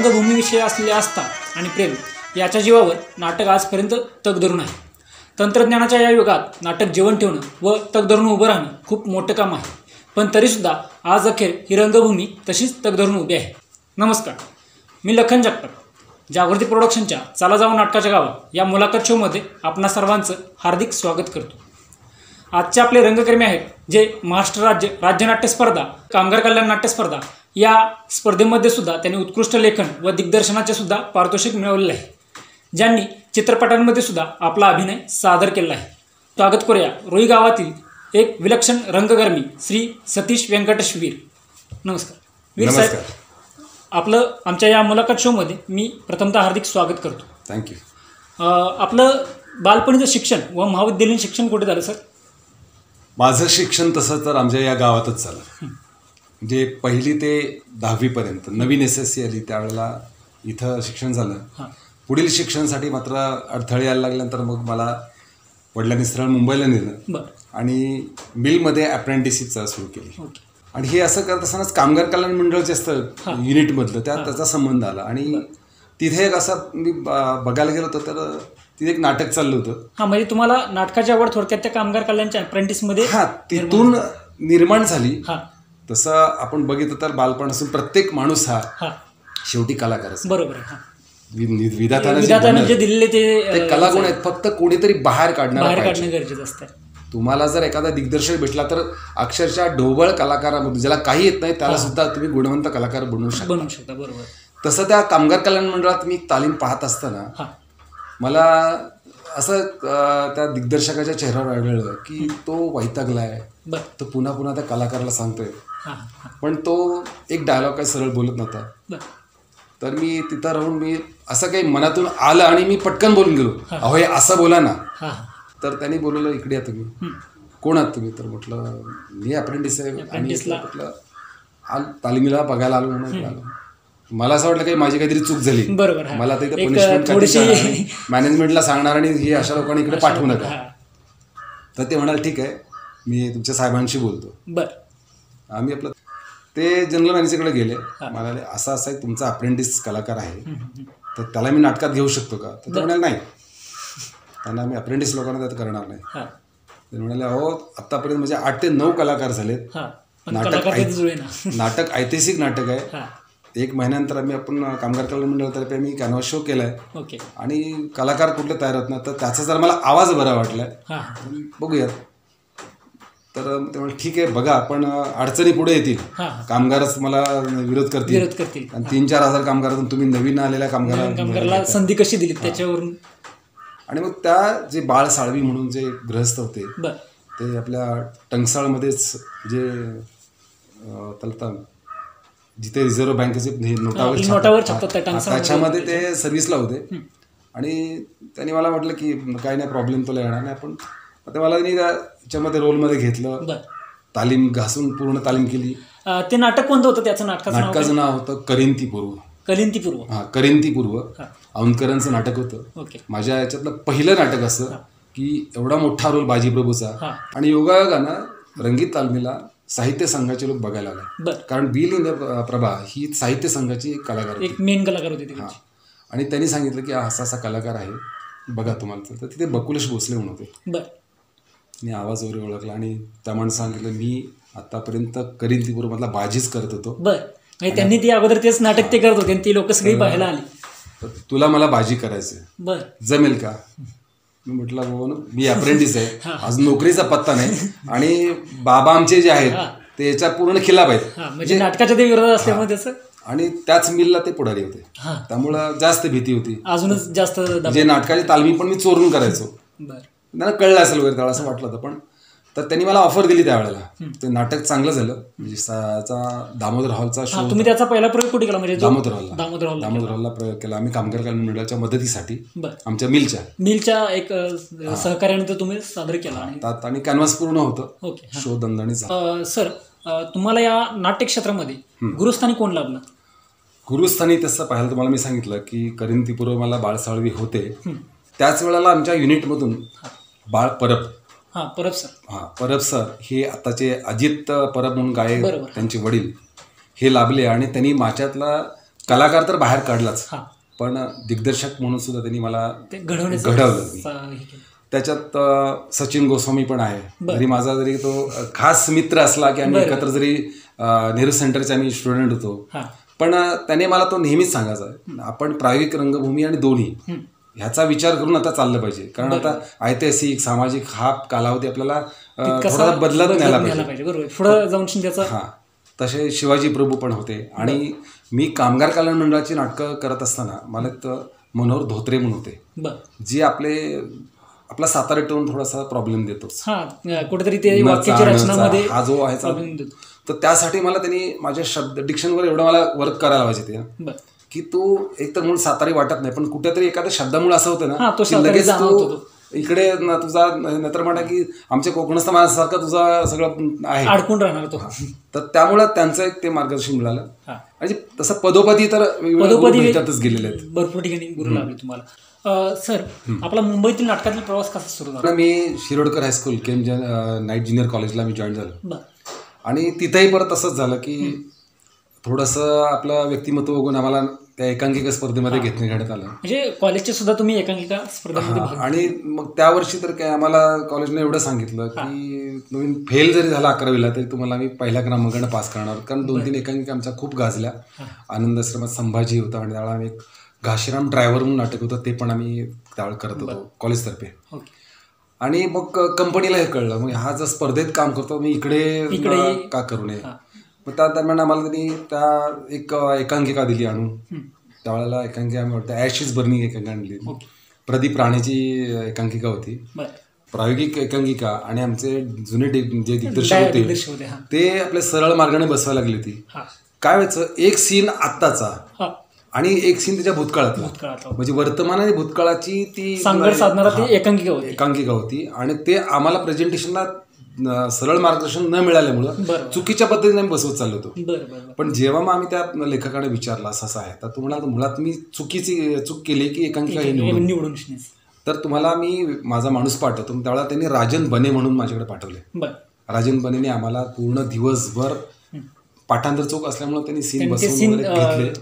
रंगभूमीविषयी असलेली आस्था आणि प्रेम याच्या जीवावर नाटक आजपर्यंत तग धरून आहे. तंत्रज्ञानाच्या या युगात नाटक जेवण ठेवणं व तग धरून उभं राहणं खूप मोठं काम आहे. पण तरीसुद्धा आज अखेर ही रंगभूमी तशीच तग धरून उभी आहे. नमस्कार. मी लखन जगताप. जागृती प्रोडक्शनच्या चाला जाऊ नाटकाच्या गावात या मुलाखत शोमध्ये आपणा सर्वांचं हार्दिक स्वागत करतो. आजचे आपले रंगकर्मी आहेत जे महाराष्ट्र राज्य राज्यनाट्य स्पर्धा कामगार कल्याण नाट्यस्पर्धा या स्पर्धेमध्ये सुद्धा त्यांनी उत्कृष्ट लेखन व दिग्दर्शनाचे सुद्धा पारितोषिक मिळवलेले आहे. ज्यांनी चित्रपटांमध्ये सुद्धा आपला अभिनय सादर केला आहे. स्वागत करूया. रोई गावातील एक विलक्षण रंगकर्मी श्री सतीश व्यंकटेश वीर नमस्कार. वीर साहेब आपलं आमच्या या मुलाखत शोमध्ये मी प्रथमतः हार्दिक स्वागत करतो. थँक्यू आपलं बालपणीचं शिक्षण व महाविद्यालयीन शिक्षण कुठे झालं सर? माझं शिक्षण तसं तर आमच्या या गावातच झालं. म्हणजे पहिली ते दहावीपर्यंत नवीन एस एस सी आली त्यावेळेला इथं शिक्षण झालं. पुढील शिक्षणासाठी मात्र अडथळे यायला लागल्यानंतर मग मला वडिलांनी सरळ मुंबईला नेलं. आणि मिलमध्ये अप्रेंटिसशिप सुरू केली. आणि हे असं करत असतानाच कामगार कल्याण मंडळ जे असतं. युनिटमधलं त्या त्याचा संबंध आला. आणि तिथे एक असा मी बघायला गेलो होतो तर तिथे एक नाटक चाललं होतं. हां म्हणजे तुम्हाला नाटकाची आवड थोडक्यात त्या कामगार कल्याणच्या अप्रेंटिसमध्ये हा तिथून निर्माण झाली. हां. तसं आपण बघितलं तर बालपण असून प्रत्येक माणूस हा शेवटी कलाकार असतो. बरोबर आहे वि- वि- विधात्यानं जे दिलेले ते कलागुण आहेत फक्त कोणीतरी बाहेर काढणार बाहेर काढणं गरजेचं असतं तुम्हाला जर एखादा दिग्दर्शक भेटला तर अक्षरशः ढोबळ कलाकारामध्ये ज्याला काही येत नाही त्याला सुद्धा तुम्ही गुणवंत कलाकार बनवू शकता. बनवू शकता बरोबर. तसं त्या कामगार कल्याण मंडळात मी तालीम पाहत असताना मला असं त्या दिग्दर्शकाच्या चेहऱ्यावर आढळलं की तो वैतागलाय. बरं. तो पुन्हा पुन्हा त्या कलाकाराला सांगतोय. पण तो एक डायलॉग काही सरळ बोलत नव्हता. तर मी तिथं राहून मी असं काही मनातून आलं आणि मी पटकन बोलून गेलो. अहो हे असं बोला ना. तर त्यांनी बोलवलं इकडे या तुम्ही. कोण आहात तुम्ही? तर म्हटलं मी अप्रेंटिस आहे. आणि. म्हटलं आल तालिमीला बघायला आलो म्हणून आलो. मला असं वाटलं काही माझी काहीतरी चूक झाली. बरोबर. मला एक, पनिशमेंट थोडीशी- मॅनेजमेंटला सांगणार आणि हे अशा लोकांनी इकडे पाठवू नका. तर ते म्हणाले ठीक आहे मी तुमच्या साहेबांशी बोलतो. बरं. आम्ही आपलं ते जनरल मॅनेजरकडे गेले. म्हणाले असं असं आहे तुमचा अप्रेंटिस कलाकार आहे. तर त्याला मी नाटकात घेऊ शकतो का? तर ते म्हणाले नाही. त्यांना आम्ही अप्रेंटिस लोकांना त्यात करणार नाही. ते म्हणाले अहो आत्तापर्यंत म्हणजे आठ ते नऊ कलाकार झालेत. नाटक नाटक ऐतिहासिक नाटक आहे. एक महिन्यानंतर आम्ही आपण कामगार कल्याण मंडळातर्फे आम्ही कॅनव्हास शो केला आहे ओके. आणि कलाकार कुठले तयार होत नाही तर त्याचा जर मला आवाज बरा वाटला हां. बघूयात. तर ठीक आहे बघा पण अडचणी पुढे येतील. हां. कामगारच मला विरोध करतील. विरोध करतील. आणि तीन चार हजार कामगारातून तुम्ही नवीन आलेल्या कामगार कामगाराला संधी कशी दिली त्याच्यावरून? आणि मग त्या जे बाळ साळवी म्हणून जे ग्रहस्थ होते बरं. ते आपल्या टंकसाळमध्येच जे अं, त्याला आता जिथे रिझर्व्ह बँकेचे नोटावर. त्याच्यामध्ये ते सर्व्हिसला होते. आणि त्यांनी मला म्हटलं की काही नाही प्रॉब्लेम तुला येणार नाही. पण ते मला त्यांनी त्या ह्याच्यामध्ये रोलमध्ये घेतलं. तालीम घासून पूर्ण तालीम केली. ते नाटक कोणतं होतं त्याचं? नाटकाचं नाव नाटकाचं नाव होतं करिंती पूर्व. कलिंतीपूर्व हा करिंती पूर्व. औंधकरांचं नाटक होतं. ओके. माझ्या याच्यातलं पहिलं नाटक असं की एवढा मोठा रोल बाजीप्रभूचा. आणि योगायोगानं रंगीत तालमीला साहित्य संघाचे लोक बघायला आले. बरं. कारण बिल इन प्रभा ही साहित्य संघाची एक कलाकार होती. एक मेन कलाकार होते हा. आणि त्यांनी सांगितलं की हा असा असा कलाकार आहे. बघा तुम्हाला. तर तिथे बकुलेश भोसले म्हणून होते. बरं. मी आवाज वगैरे ओळखला आणि त्या माणसं सांगितलं मी आतापर्यंत करीन ती मधला बाजीच करत होतो. बरं. म्हणजे त्यांनी ती अगोदर तेच नाटक ते करत होते आणि ती लोक सगळी पाहायला आली. तुला मला बाजी करायचं. बरं. जमेल का? मी म्हटलं बाबा नो, मी अप्रेंटिस आहे. आज नोकरीचा पत्ता नाही. आणि बाबा आमचे जे आहेत ते याच्या पूर्ण खिलाफ आहेत. म्हणजे नाटकाच्या ते विरोधात असल्यामुळे त्याचं? आणि त्याच मिलला ते पुढारी होते. त्यामुळं जास्त भीती होती. अजूनच जास्त जे नाटकाची तालमी पण मी चोरून करायचो. त्यांना कळलं असेल वगैरे त्याला असं वाटलं होतं. पण तर त्यांनी मला ऑफर दिली त्यावेळेला. ते नाटक चांगलं झालं. म्हणजे साचा दामोदर हॉलचा शो तुम्ही त्याचा पहिला प्रयोग कुठे केला? म्हणजे दामोदर हॉलला दामोदर हॉल दामोदर हॉलला प्रयोग केला. आम्ही कामगार कल्याण मंडळाच्या मदतीसाठी. आमच्या मिलच्या. मिलच्या एक सहकार्याने तुम्ही सादर केला आणि कॅनव्हास पूर्ण होतं. ओके शो अ, सर तुम्हाला या नाट्य क्षेत्रामध्ये गुरुस्थानी कोण लाभलं? गुरुस्थानी तसं पाहायला तुम्हाला मी सांगितलं की करिंतीपूर्व मला बाळ साळवी होते त्याच वेळेला आमच्या युनिटमधून बाळ परब हां परब सर हा परब सर हे आताचे अजित परब म्हणून गायक बरोबर. त्यांचे वडील हे लाभले आणि त्यांनी माझ्यातला कलाकार तर बाहेर काढलाच हा पण दिग्दर्शक म्हणून सुद्धा त्यांनी मला ते घडवण्याचं घडवलं मी. सा- हे केलं. त्याच्यात अ, सचिन गोस्वामी पण आहे बरं. जरी माझा जरी तो अ, खास मित्र असला की आम्ही बरं. एकत्र जरी अ, नेहरू सेंटरचे आम्ही स्टुडंट होतो हा पण अ, त्याने मला तो नेहमीच सांगायचा आपण प्रायोगिक रंगभूमी आणि दोन्ही. ह्याचा विचार करून आता चाललं पाहिजे. कारण आता ऐतिहासिक सामाजिक हा कालावधी आपल्याला थोडा बदलत न्यायला पाहिजे. बरोबर. पुढे जाऊन त्याचा हा. तसे शिवाजी प्रभू पण होते. आणि मी कामगार कल्याण मंडळाची नाटकं करत असताना मला तर मनोहर धोत्रे म्हणून होते. जे आपले आपला सातारा टोन थोडासा प्रॉब्लेम अं, कुठेतरी ते हा जो आहे देतो. तर त्यासाठी मला त्यांनी माझ्या शब्द डिक्शनवर एवढं मला वर्क करायला पाहिजे ते. की तू एक तर मूळ सातारी वाटत नाही पण कुठेतरी एखाद्या शब्दामुळे असं होतं ना तो की लगेच तू. इकडे तुझा नंतर म्हणा की आमच्या कोकणस्थ माणसासारखा तुझा सगळं आहे. अडकून राहणार तो. तर त्यामुळं त्यांचं एक ते मार्गदर्शन मिळालं. म्हणजे तसं पदोपदी तर वेगवेगळ्या पदोपदी गुरु भेटतच गेलेले आहेत. भरपूर ठिकाणी गुरु लागले तुम्हाला. सर आपला मुंबईतील नाटकातील प्रवास कसा सुरू झाला? मी शिरोडकर हायस्कूल केम नाईट ज्युनियर कॉलेजला मी जॉईन झालो. आणि तिथंही परत तसंच झालं की थोडंसं आपलं व्यक्तिमत्व बघून आम्हाला त्या एकांकिका स्पर्धेमध्ये घेतलं घेण्यात आलं. म्हणजे कॉलेजचे सुद्धा तुम्ही एकांकिका स्पर्धेमध्ये भाग आणि मग त्या वर्षी तर काय आम्हाला कॉलेजने एवढं सांगितलं की तुम्ही फेल जरी झाला अकरावीला तरी तुम्हाला आम्ही पहिल्या क्रमांकाने पास करणार कारण दोन तीन एकांकिका आमच्या खूप गाजल्या. आनंद आश्रमात संभाजी होता आणि त्यावेळेला आम्ही एक घाशीराम ड्रायव्हर म्हणून नाटक होतं ते पण आम्ही त्यावेळेला करत होतो कॉलेजतर्फे ओके. आणि मग कंपनीला हे कळलं. मग हा जर स्पर्धेत काम करतो मी इकडे इकडे- का करू नये? हा. मग त्या दरम्यान आम्हाला त्यांनी त्या एक एकांकिका दिली आणून. त्यावेळेला एकांकिका आम्ही वाटतं ॲशिस बर्निंग एकांकिका आणली. प्रदीप राणेची एकांकिका होती. प्रायोगिक एकांकिका आणि आमचे जुने जे दिग्दर्शक होते हा. ते आपल्या सरळ मार्गाने बसवायला लागली होती. हा. काय व्हायचं एक सीन आत्ताचा हा. आणि एक सीन त्याच्या भूतकाळातला. भूतकाळात म्हणजे वर्तमान आणि भूतकाळाची ती साधणारा ते एकांकिका होते. एकांकिका होती. आणि ते आम्हाला प्रेझेंटेशनला सरळ मार्गदर्शन न मिळाल्यामुळं चुकीच्या पद्धतीने आम्ही बसवत चाललो होतो. पण जेव्हा मग आम्ही त्या लेखकाने विचारलं असं असं आहे तर तो म्हणाला मुळात मी चुकीची चूक केली की एकांकिका ही निवडून. तर तुम्हाला मी माझा माणूस पाठवतो. त्यावेळेला त्यांनी राजन बने म्हणून माझ्याकडे पाठवले. राजन बनेने आम्हाला पूर्ण दिवसभर पाठांतर चौक असल्यामुळे त्यांनी सीन बसवून घेतले.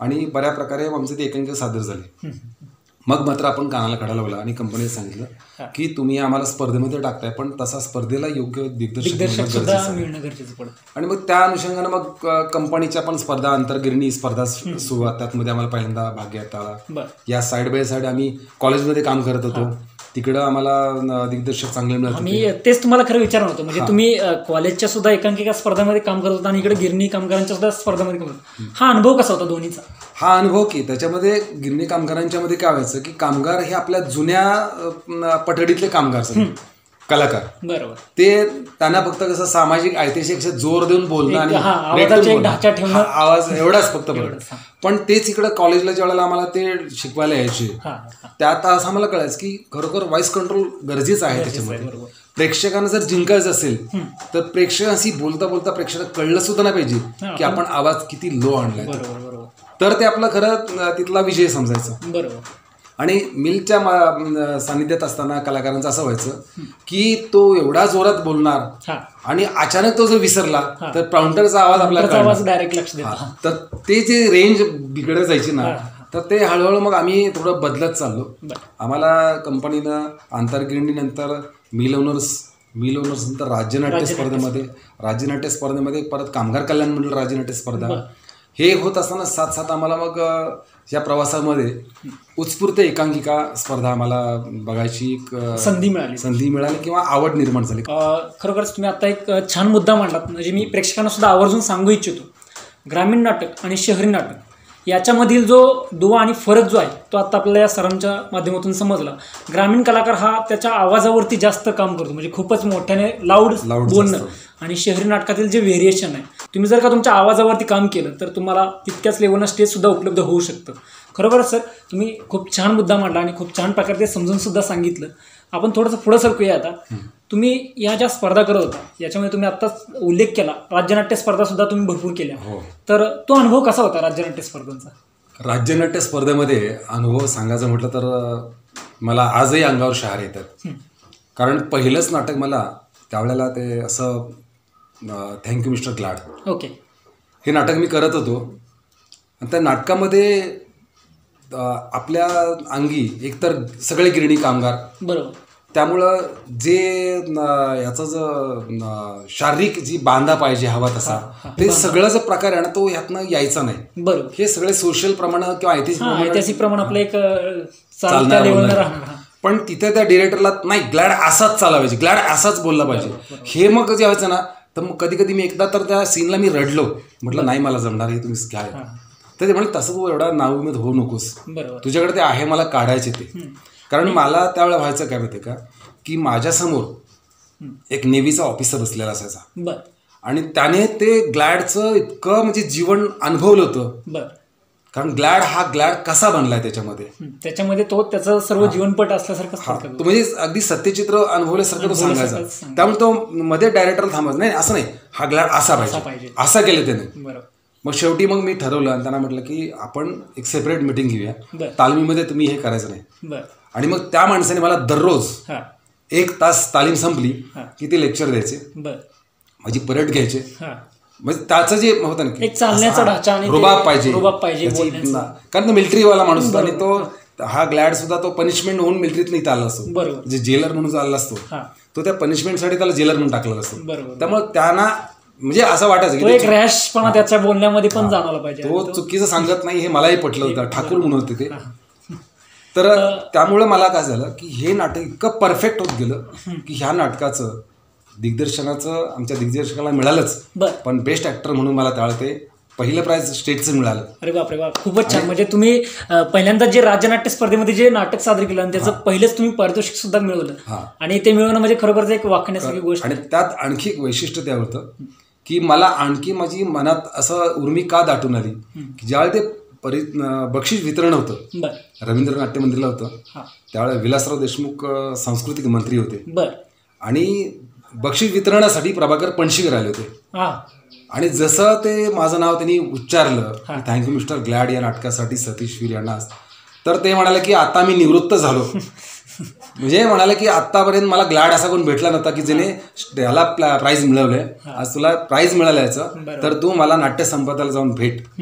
आणि बऱ्या प्रकारे आमचे ते एकांकिका सादर झाले. मग मात्र आपण कानाला काढायला लागला आणि कंपनीने. सांगितलं की तुम्ही आम्हाला स्पर्धेमध्ये टाकताय पण तसा स्पर्धेला योग्य दिग्दर्शक मिळणं गरजेचं पडतं. आणि मग त्या अनुषंगानं मग कंपनीच्या पण स्पर्धा आंतरगिरणी स्पर्धा सुरुवात त्यातमध्ये आम्हाला पहिल्यांदा भाग घेता आला या साईड बाय साईड आम्ही कॉलेजमध्ये काम करत होतो. तिकडं आम्हाला दिग्दर्शक चांगले होते. आम्ही तेच तुम्हाला खरं विचारणार होतं. म्हणजे तुम्ही कॉलेजच्या सुद्धा एकांकिका स्पर्धामध्ये काम करत होता आणि इकडे गिरणी कामगारांच्या सुद्धा स्पर्धामध्ये काम करत. हा अनुभव कसा होता दोन्हीचा? हा अनुभव की त्याच्यामध्ये गिरणी कामगारांच्या मध्ये काय व्हायचं की कामगार हे आपल्या जुन्या पठडीतले कामगार. कलाकार. बरोबर. ते त्यांना फक्त कसं सामाजिक ऐतिहासिक जोर देऊन बोलणं आणि आवाज एवढाच फक्त. पण तेच इकडं कॉलेजला ज्या वेळेला आम्हाला ते शिकवायला यायचे त्यात असं आम्हाला कळायचं की खरोखर व्हॉइस कंट्रोल गरजेचं आहे त्याच्यामध्ये. प्रेक्षकांना जर जिंकायचं असेल तर प्रेक्षकांशी बोलता बोलता प्रेक्षकांना कळलं सुद्धा नाही पाहिजे की आपण आवाज किती लो आणलाय. बरोबर तर ते आपलं खरं तिथला विजय समजायचा. बरोबर. आणि मिलच्या मा- सानिध्यात असताना कलाकारांचं असं व्हायचं की तो एवढा जोरात बोलणार आणि अचानक तो जर विसरला तर प्राउंटरचा आवाज. आवाज डायरेक्ट लक्ष तर ते जे रेंज बिघडत जायची ना तर ते हळूहळू मग आम्ही थोडं बदलत चाललो. आम्हाला कंपनीनं आंतरगिरणीनंतर मिल ओनर्स मिल ओनर्स नंतर राज्यनाट्य स्पर्धेमध्ये राज्यनाट्य स्पर्धेमध्ये परत कामगार कल्याण मंडळ राज्यनाट्य स्पर्धा. हे होत असताना साथ साथ आम्हाला मग या प्रवासामध्ये उत्स्फूर्त एकांकिका स्पर्धा आम्हाला बघायची एक, संधी मिळाली. संधी मिळाली किंवा आवड निर्माण झाली. खरोखरच तुम्ही आता एक छान मुद्दा मांडलात म्हणजे मी प्रेक्षकांना सुद्धा आवर्जून सांगू इच्छितो. ग्रामीण नाटक आणि शहरी नाटक याच्यामधील जो दुवा आणि फरक जो आहे तो आता आपल्याला या सरांच्या माध्यमातून समजला. ग्रामीण कलाकार हा त्याच्या आवाजावरती जास्त काम करतो म्हणजे खूपच मोठ्याने लाऊड Loud बोलणं. आणि शहरी नाटकातील जे व्हेरिएशन आहे तुम्ही जर का तुमच्या आवाजावरती काम केलं तर तुम्हाला तितक्याच लेवलनं स्टेज सुद्धा उपलब्ध होऊ शकतं. खरोखरच सर तुम्ही खूप छान मुद्दा मांडला आणि खूप छान प्रकारे ते समजून सुद्धा सांगितलं. आपण थोडंसं पुढं सरकूया आता. तुम्ही या ज्या स्पर्धा करत होता याच्यामध्ये तुम्ही आत्ताच उल्लेख केला राज्यनाट्य स्पर्धा सुद्धा तुम्ही भरपूर केल्या. हो. तर तो अनुभव कसा होता राज्यनाट्य स्पर्धांचा? राज्यनाट्य स्पर्धेमध्ये अनुभव सांगायचं म्हटलं तर मला आजही अंगावर शहार येतात. कारण पहिलंच नाटक मला त्यावेळेला ते असं थँक्यू मिस्टर ग्लाड ओके हे नाटक मी करत होतो. आणि त्या नाटकामध्ये आपल्या अंगी एकतर सगळे गिरणी कामगार. बरोबर. त्यामुळं जे याचा जो शारीरिक जी बांधा पाहिजे हवा तसा ते सगळं जो प्रकार आहे ना तो ह्यातनं यायचा नाही. बरोबर. हे सगळे सोशल प्रमाण किंवा ऐतिहासिक प्रमाण ऐतिहासिक प्रमाण आपलं एक चालणार. पण तिथे त्या डिरेक्टरला नाही ग्लॅड असाच चाला पाहिजे ग्लॅड असाच बोलला पाहिजे. हे मग जे व्हायचं ना तर मग कधी कधी मी एकदा तर त्या सीनला मी रडलो. म्हटलं नाही मला जमणार हे तुम्ही घ्या. तर ते म्हणले तसं तू एवढा नाविमेद होऊ नकोस. तुझ्याकडे ते आहे मला काढायचे ते. कारण मला त्यावेळेला व्हायचं काय माहिती का? की माझ्यासमोर एक नेव्हीचा ऑफिसर बसलेला असायचा. आणि त्याने ते ग्लॅडचं इतकं म्हणजे जीवन अनुभवलं होतं. कारण ग्लॅड हा ग्लॅड कसा बनलाय त्याच्यामध्ये. त्याच्यामध्ये तो त्याचं सर्व जीवनपट असल्यासारखं म्हणजे अगदी सत्यचित्र अनुभवल्यासारखं तो सांगायचा. त्यामुळे तो मध्ये डायरेक्टर थांबत नाही. असं नाही. हा ग्लॅड असा पाहिजे. असा केलं त्याने. बरोबर. मग शेवटी मग मी ठरवलं आणि त्यांना म्हटलं की आपण एक सेपरेट मिटिंग घेऊया. तालमीमध्ये तुम्ही हे करायचं नाही. आणि मग त्या माणसाने मला दररोज एक तास तालीम संपली. की ते लेक्चर द्यायचे. माझी परेड घ्यायचे. म्हणजे त्याचं जे होतं ना एक चालण्याचा ढाचा रुबाब पाहिजे. रुबाब पाहिजे, कारण तो मिलिटरीवाला माणूस होता आणि तो हा ग्लॅड सुद्धा तो पनिशमेंट होऊन मिलिटरीत नाही चालला असतो. बरोबर. जे जेलर म्हणून चालला असतो. तो त्या पनिशमेंटसाठी त्याला जेलर म्हणून टाकलेला असतो. बरोबर. त्यामुळे त्यांना म्हणजे असं वाटायचं की एक रॅशपणा त्याच्या बोलण्यामध्ये पण जाणवला पाहिजे. तो चुकीचं सांगत नाही हे मलाही पटलं होतं. ठाकूर म्हणून होते ते. तर त्यामुळे मला काय झालं की हे नाटक इतकं परफेक्ट होत गेलं की ह्या नाटकाचं दिग्दर्शनाचं आमच्या दिग्दर्शकाला मिळालंच. बर. पण बेस्ट ऍक्टर म्हणून मला त्यावेळेला ते पहिलं प्राइज स्टेटचं मिळालं. अरे बापरे बाप खूपच छान. म्हणजे तुम्ही अं, पहिल्यांदा जे राज्यनाट्य स्पर्धेमध्ये जे नाटक सादर केलं आणि त्याचं पहिलेच तुम्ही पारितोषिक सुद्धा मिळवलं. हा. आणि ते मिळवणं म्हणजे खरोखरच एक वाखण्यासारखी गोष्ट. आणि त्यात आणखी एक वैशिष्ट्य त्या होतं की मला आणखी माझी मनात असं उर्मी का दाटून आली की ज्यावेळी ते परि अं, बक्षीस वितरण होतं बर. रवींद्र नाट्य मंदिरला होतं हा. त्यावेळेला विलासराव देशमुख अं, सांस्कृतिक मंत्री होते. बर. आणि बक्षीस वितरणासाठी प्रभाकर पणशीकर आले होते. हा. आणि जसं ते माझं नाव त्यांनी उच्चारलं थँक्यू मिस्टर ग्लॅड या नाटकासाठी सतीश वीर यांना तर ते म्हणाले की आता मी निवृत्त झालो. म्हणजे म्हणाले की आतापर्यंत मला ग्लॅड असा कोण भेटला नव्हता की ज्याने त्याला प्राईज मिळवलंय. आज तुला प्राईज मिळालं याचं तर तू मला नाट्य संपादाला जाऊन भेट.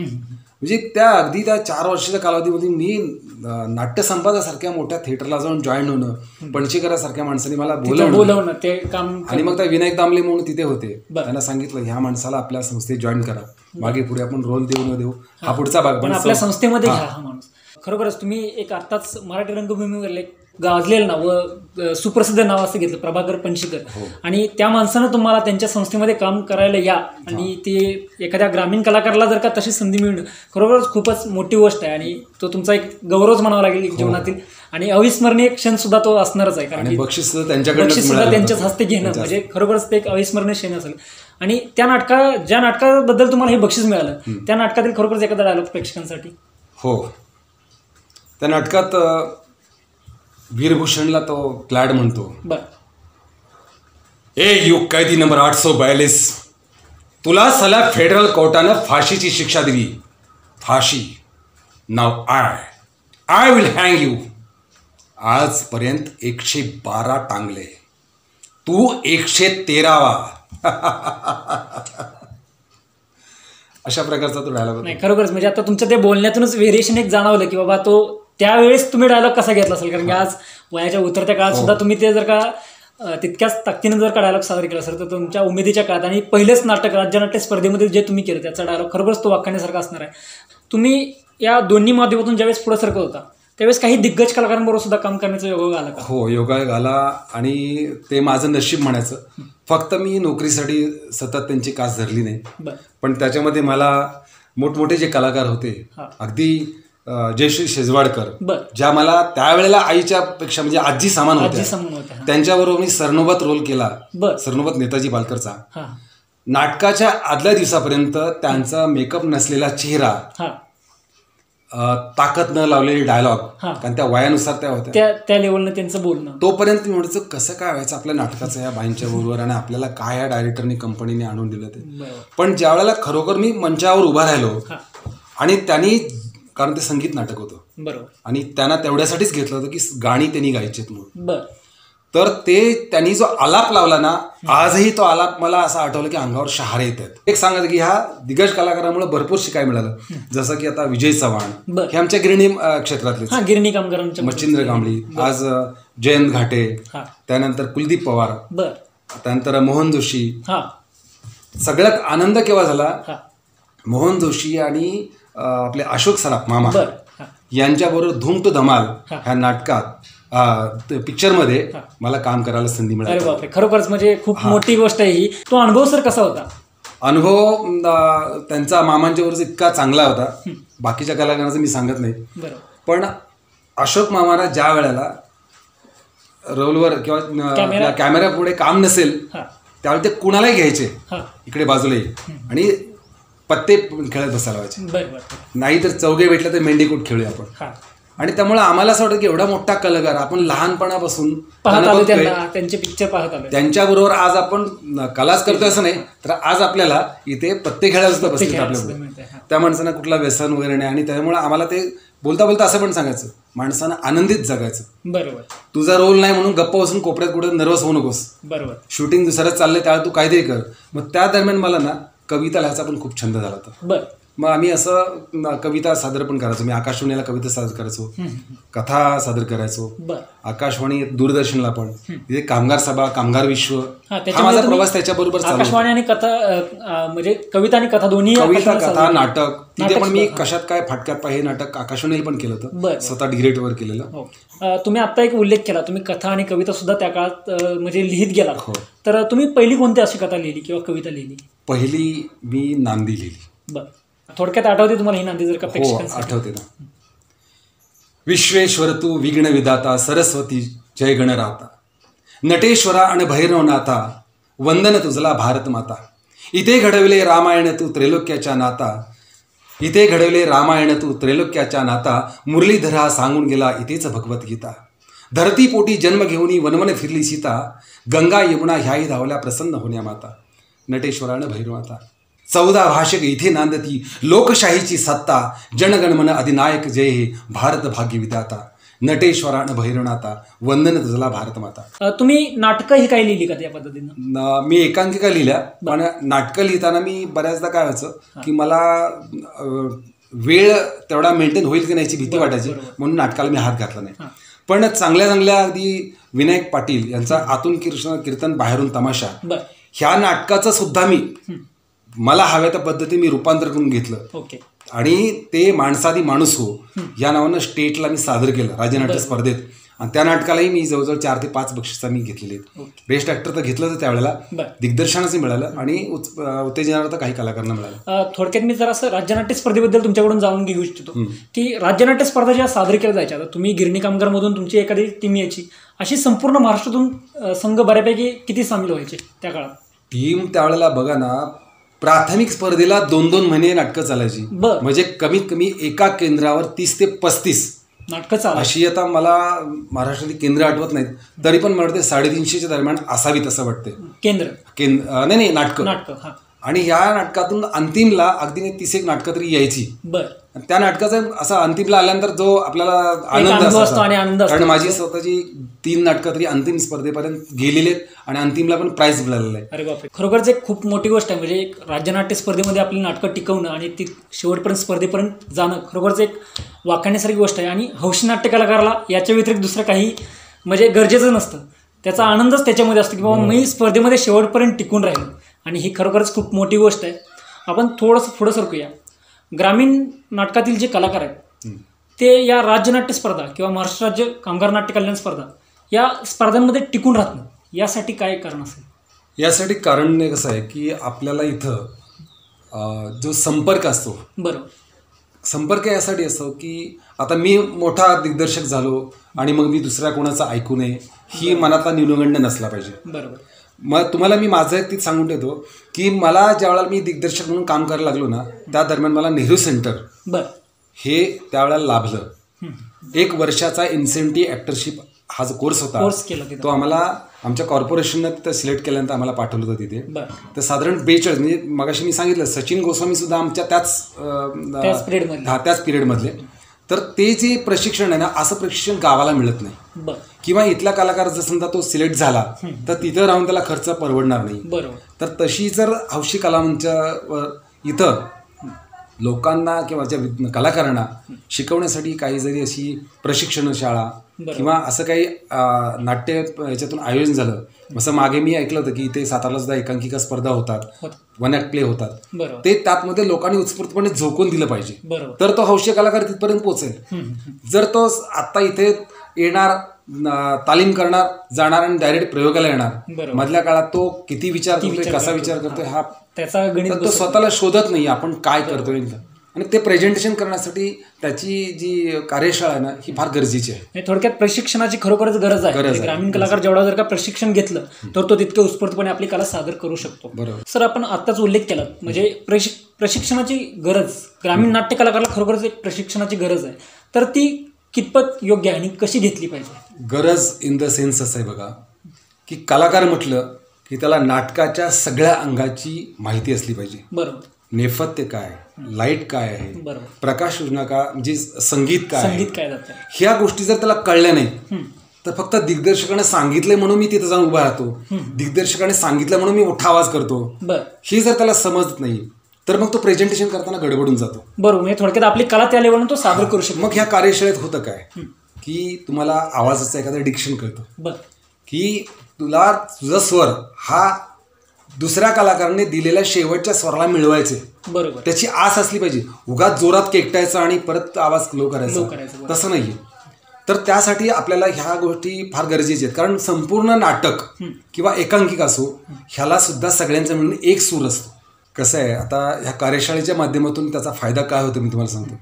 म्हणजे त्या अगदी त्या चार वर्षाच्या कालावधीमध्ये मी अं, नाट्य संपादासारख्या मोठ्या थिएटरला जाऊन जॉईन होणं पणशीकरासारख्या माणसाने मला बोलवणं. बोलवणं ते काम आणि मग त्या विनायक दामले म्हणून तिथे होते. त्यांना सांगितलं ह्या माणसाला आपल्या संस्थेत जॉईन करा. मागे पुढे आपण रोल देऊ न देऊ. हा पुढचा भाग. पण आपल्या संस्थेमध्ये घ्या हा माणूस. खरोखरच तुम्ही एक आत्ताच मराठी रंगभूमीवर एक गाजलेलं नाव सुप्रसिद्ध नाव असं घेतलं प्रभाकर पंशीकर आणि त्या माणसानं तुम्हाला त्यांच्या संस्थेमध्ये काम करायला या. आणि ते एखाद्या ग्रामीण कलाकाराला जर का तशी संधी मिळणं खरोखरच खूपच मोठी गोष्ट आहे. आणि तो तुमचा एक गौरवच म्हणावा लागेल एक जीवनातील. आणि अविस्मरणीय क्षण सुद्धा तो असणारच आहे. कारण बक्षीस सुद्धा त्यांच्याच. हस्ते घेणं म्हणजे खरोखरच ते एक अविस्मरणीय क्षण असेल. आणि त्या नाटका ज्या नाटकाबद्दल तुम्हाला हे बक्षीस मिळालं त्या नाटकातील खरोखरच एखादा डायलॉग प्रेक्षकांसाठी? हो. त्या नाटकात वीरभूषणला तो ग्लॅड म्हणतो. बर. ए युग कैदी नंबर आठ सौ बयालीस. तुला सला फेडरल कोर्टानं फाशीची शिक्षा दिली. फाशी. नाव I I will hang you आजपर्यंत एकशे बारा टांगले. तू एकशे तेरावा. अशा प्रकारचा तो डायलॉग नाही खरोखरच म्हणजे आता तुमच्या ते बोलण्यातूनच व्हेरिएशन एक जाणवलं की बाबा तो त्यावेळेस तुम्ही डायलॉग कसा घेतला असेल? कारण की आज वयाच्या उतरत्या काळात सुद्धा तुम्ही ते जर का तितक्याच ताकदीनं जर का डायलॉग सादर केला असेल तर तुमच्या उमेदीच्या काळात आणि पहिलेच नाटक राज्यनाट्य स्पर्धेमध्ये जे तुम्ही केलं त्याचा डायलॉग खरोखरच तो वाखाण्यासारखा असणार आहे. तुम्ही या दोन्ही माध्यमातून ज्यावेळेस पुढे सरकत होता त्यावेळेस काही दिग्गज कलाकारांबरोबर सुद्धा काम करण्याचा योग आला का? हो योगायोग आला आणि ते माझं नशीब म्हणायचं. फक्त मी नोकरीसाठी सतत त्यांची कास धरली नाही. पण त्याच्यामध्ये मला मोठमोठे जे कलाकार होते हा. अगदी जयश्री शेजवाडकर ज्या मला त्यावेळेला आईच्या पेक्षा म्हणजे आजी समान आजी होत्या. त्यांच्याबरोबर मी सरनोबत रोल केला. सरनोबत नेताजी पालकरचा. हा. नाटकाच्या आदल्या दिवसापर्यंत त्यांचा मेकअप नसलेला चेहरा हा. ताकद न लावलेले डायलॉग. कारण त्या वयानुसार त्या होत्या. त्या त्या लेवलनं त्यांचं बोलणं. तोपर्यंत मी म्हणायचं कसं काय व्हायचं आपल्या नाटकाचं या बाईंच्या बरोबर आणि आपल्याला काय या डायरेक्टरनी कंपनीने आणून दिलं ते. पण ज्या वेळेला खरोखर मी मंचावर उभा राहिलो आणि त्यांनी कारण ते संगीत नाटक होतं. बरोबर. आणि त्यांना तेवढ्यासाठीच घेतलं होतं की गाणी त्यांनी गायचीत म्हणून. बर. तर ते त्यांनी जो आलाप लावला ना आजही तो आलाप मला असं आठवलं की अंगावर शहारे येत आहेत एक सांगायचं की ह्या दिग्गज कलाकारामुळे भरपूर शिकाय मिळालं. जसं की आता विजय चव्हाण. हे आमच्या गिरणी हा गिरणी कामगारांच्या मच्छिंद्र कांबळी. आज जयंत घाटे. त्यानंतर कुलदीप पवार. बर. त्यानंतर मोहन जोशी. सगळ्यात आनंद केव्हा झाला? मोहन जोशी आणि आपले अशोक सराफ मामा. बर. यांच्याबरोबर धूम टू धमाल हा. ह्या नाटकात पिक्चरमध्ये. मला काम करायला संधी मिळाली. बापरे. खरोखरच म्हणजे खूप मोठी गोष्ट आहे ही. तो अनुभव सर कसा होता? अनुभव त्यांचा मामांच्या वरच इतका चांगला होता. बाकीच्या कलाकारांचं मी सांगत नाही. पण अशोक मामाला ज्या वेळेला रोलवर किंवा कॅमेरा- पुढे काम नसेल त्यावेळी ते कुणालाही घ्यायचे. इकडे बाजूला. आणि पत्ते खेळत बसायला व्हायचे बर नाही तर चौघे भेटले तर मेंढीकूट खेळूया आपण. हा. आणि त्यामुळे आम्हाला असं वाटतं की एवढा मोठा कलाकार आपण लहानपणापासून त्यांचे पिक्चर पाहत आलो त्यांच्याबरोबर आज आपण कलाच करतोय असं नाही तर आज आपल्याला इथे पत्ते खेळायला सुद्धा बसले खेळायला आपल्या सुद्धा पुढे. मिळतंय, हा. त्या माणसांना कुठला व्यसन वगैरे नाही आणि त्यामुळे आम्हाला ते बोलता बोलता असं पण सांगायचं माणसानं आनंदित जगायचं. बरोबर. तुझा रोल नाही म्हणून गप्प बसून कोपऱ्यात कुठे नर्वस होऊ नकोस. बरोबर. शूटिंग दुसरंच चाललंय त्यावेळेला तू काहीतरी कर. मग त्या दरम्यान मला ना कविता लिहायचा पण खूप छंद झाला होता. बर. मग आम्ही असं कविता सादर पण करायचो. मी आकाशवाणीला कविता सादर करायचो. कथा सादर करायचो. बर. आकाशवाणी दूरदर्शनला पण. तिथे कामगार सभा कामगार विश्व. हा माझा प्रवास त्याच्याबरोबर. आकाशवाणी आणि कथा म्हणजे कविता आणि कथा दोन्ही कविता कथा नाटक. तिथे पण मी कशात काय फाटक्यात पाय हे नाटक आकाशवाणीला पण केलं बरं. होतं स्वतः डिग्रेटवर केलेलं. हो. तुम्ही आता एक उल्लेख केला. तुम्ही कथा आणि कविता सुद्धा त्या काळात म्हणजे लिहित गेला हो. तर तुम्ही पहिली कोणती अशी कथा लिहिली किंवा कविता लिहिली? पहिली मी नांदी लिहिली. बर. थोडक्यात आठवते तुम्हाला ही नांदी जर का हो आठवते ना. विश्वेश्वर तू विघ्न विधाता सरस्वती जय गणराता नटेश्वरा आणि भैरवनाथा वंदन तुझला भारत माता. इथे घडविले रामायण तू त्रैलोक्याच्या नाता. इथे घडविले रामायण तू त्रैलोक्याच्या नाता. मुरलीधरा सांगून गेला इथेच भगवद्गीता. धरती पोटी जन्म घेऊनी वनवन फिरली सीता. गंगा यमुना ह्याही धावल्या प्रसन्न होण्या माता. नटेश्वरानं भैरवनाथा चौदा भाषक इथे नांदती लोकशाहीची सत्ता जनगणमन अधिनायक जय हे भारत भाग्य विधाता नटेश्वरानं भैरवनाथा वंदन तुझला भारत माता। तुम्ही नाटकं ही काही लिहिली का त्या पद्धतीनं? मी एकांकिका लिहिल्या पण नाटकं लिहिताना मी बऱ्याचदा काय व्हायचं की मला वेळ तेवढा मेंटेन होईल की नाही याची भीती वाटायची म्हणून नाटकाला मी हात घातला नाही. पण चांगल्या चांगल्या अगदी विनायक पाटील यांचा आतून कीर्तन बाहेरून तमाशा ह्या नाटकाचं सुद्धा मी मला हव्या त्या पद्धती मी रूपांतर करून घेतलं. ओके. आणि ते माणसादी माणूस हो या नावानं स्टेटला मी सादर केलं राज्यनाट्य स्पर्धेत. आणि त्या नाटकालाही मी जवळजवळ चार ते पाच बक्षिसा मी घेतलेली बेस्ट ऍक्टर तर घेतलं होतं त्यावेळेला. दिग्दर्शनाचं मिळालं आणि अं, उत्तेजनार्थ काही कलाकारांना मिळालं. थोडक्यात मी जरा असं राज्यनाट्य स्पर्धेबद्दल तुमच्याकडून जाणून घेऊ इच्छितो. की राज्यनाट्य स्पर्धा ज्या सादर केल्या जायच्या तुम्ही गिरणी कामगारमधून तुमची एखादी टीम यायची अशी संपूर्ण महाराष्ट्रातून संघ बऱ्यापैकी किती सामील व्हायचे त्या काळात? टीम त्यावेळेला बघा ना प्राथमिक स्पर्धेला दोन दोन महिने नाटकं चालायची. बर. म्हणजे कमीत कमी एका केंद्रावर तीस ते पस्तीस. नाटकं चालू अशी आता मला महाराष्ट्रातली केंद्र आठवत नाहीत. तरी पण मला वाटते साडेतीनशेच्या दरम्यान असावीत असं वाटते केंद्र. केंद्र नाही नाही नाटकं. नाटकं हा. आणि ह्या नाटकातून अंतिमला अगदी तीस एक नाटकं तरी यायची. बर. त्या नाटकाचा असा अंतिमला आल्यानंतर जो आपल्याला आनंद असतो. आणि आनंद. कारण माझी स्वतःची तीन नाटकं तरी अंतिम स्पर्धेपर्यंत गेलेली आहेत आणि अंतिमला पण प्राईज मिळालेलं आहे. अरे बापरे. खरोखरच एक खूप मोठी गोष्ट आहे. म्हणजे एक राज्यनाट्य स्पर्धेमध्ये आपली नाटकं टिकवणं आणि ती शेवटपर्यंत स्पर्धेपर्यंत जाणं खरोखरच एक वाखाणण्यासारखी गोष्ट आहे. आणि हौशी नाट्य कलाकाराला याच्या व्यतिरिक्त दुसरं काही म्हणजे गरजेचं नसतं. त्याचा आनंदच त्याच्यामध्ये असतो की बाबा मी स्पर्धेमध्ये शेवटपर्यंत टिकून राहिलो आणि ही खरोखरच खूप मोठी गोष्ट आहे. आपण थोडंसं पुढं सरकूया. ग्रामीण नाटकातील जे कलाकार आहेत ते या राज्यनाट्य स्पर्धा किंवा महाराष्ट्र राज्य कामगार नाट्य कल्याण स्पर्धा या स्पर्धांमध्ये टिकून राहत नाही. यासाठी काय कारण असेल? यासाठी कारण कसं आहे की आपल्याला इथं जो संपर्क असतो. बरोबर संपर्क यासाठी असतो की आता मी मोठा दिग्दर्शक झालो आणि मग मी दुसऱ्या कोणाचं ऐकू नये ही मनातला न्यूनगंड नसला पाहिजे. बरोबर. मग तुम्हाला मी माझं एक तीच सांगून ठेवतो की मला ज्यावेळेला मी दिग्दर्शक म्हणून काम करायला लागलो ना त्या दरम्यान मला नेहरू सेंटर बर. हे त्यावेळेला लाभलं. एक वर्षाचा इन्सेंटिव्ह ॲक्टरशिप हा जो कोर्स होता कोर्स केला तो आम्हाला आमच्या कॉर्पोरेशननं तिथं सिलेक्ट केल्यानंतर आम्हाला पाठवलं होतं तिथे. तर साधारण बेचाळीस म्हणजे मगाशी मी सांगितलं सचिन गोस्वामी सुद्धा आमच्या त्याच हा त्याच पिरियडमधले तर ते जे प्रशिक्षण आहे ना असं प्रशिक्षण गावाला मिळत नाही. किंवा इथला कलाकार जर समजा तो सिलेक्ट झाला तर तिथं राहून त्याला खर्च परवडणार नाही. बरोबर. तर तशी जर हौशी वर इथं लोकांना किंवा ज्या कलाकारांना शिकवण्यासाठी काही जरी अशी प्रशिक्षण शाळा. किंवा असं काही नाट्य याच्यातून आयोजन झालं असं मागे मी ऐकलं होतं की इथे सातारला सुद्धा एकांकिका स्पर्धा होतात होत. वन ॲक्ट प्ले होतात. ते त्यातमध्ये लोकांनी उत्स्फूर्तपणे झोकून दिलं पाहिजे. तर तो हौशी कलाकार तिथपर्यंत पोहोचेल. जर तो आत्ता इथे येणार तालीम करणार जाणार आणि डायरेक्ट प्रयोगाला येणार. मधल्या काळात तो किती विचार करतोय विचार कसा करतो. विचार करतोय हा. त्याचा गणित तो स्वतःला शोधत नाही आपण काय करतोय आणि ते प्रेझेंटेशन करण्यासाठी त्याची जी कार्यशाळा आहे ना ही फार गरजेची आहे. थोडक्यात प्रशिक्षणाची खरोखरच गरज आहे. ग्रामीण कलाकार जेवढा जर का प्रशिक्षण घेतलं तर तो तितके उत्स्फूर्तपणे आपली कला सादर करू शकतो. बरोबर. सर आपण आत्ताच उल्लेख केला म्हणजे प्रशिक प्रशिक्षणाची गरज ग्रामीण नाट्य कलाकाराला खरोखरच एक प्रशिक्षणाची गरज आहे. तर ती कितपत योग्य आणि कशी घेतली पाहिजे? गरज इन द सेन्स असं आहे बघा की कलाकार म्हटलं की त्याला नाटकाच्या सगळ्या अंगाची माहिती असली पाहिजे. बरोबर. नेपथ्य काय? लाइट काय आहे? प्रकाश योजना का? म्हणजे संगीत काय संगीत काय ह्या गोष्टी जर त्याला कळल्या नाही. तर फक्त दिग्दर्शकाने सांगितलंय म्हणून मी तिथं जाऊन उभा राहतो. दिग्दर्शकाने सांगितलं म्हणून मी मोठा आवाज करतो. ही जर त्याला समजत नाही तर मग तो प्रेझेंटेशन करताना गडबडून जातो. बरोबर म्हणजे थोडक्यात आपली कला त्या लेवलनं तो सादर करू शकतो. मग ह्या कार्यशाळेत होतं काय? की तुम्हाला आवाजाचं एखादं डिक्शन कळतं. बर. की तुला तुझा स्वर हा दुसऱ्या कलाकाराने दिलेल्या शेवटच्या स्वराला मिळवायचे. बरोबर. त्याची आस असली पाहिजे. उगाच जोरात केकटायचा आणि परत आवाज लो लो करायचा. तसं नाहीये. तर त्यासाठी आपल्याला ह्या गोष्टी फार गरजेच्या आहेत. कारण संपूर्ण नाटक किंवा एकांकिका असो ह्याला सुद्धा सगळ्यांचा मिळून एक सूर असतो. कसं आहे आता ह्या कार्यशाळेच्या माध्यमातून त्याचा फायदा काय होतो मी तुम्हाला सांगतो.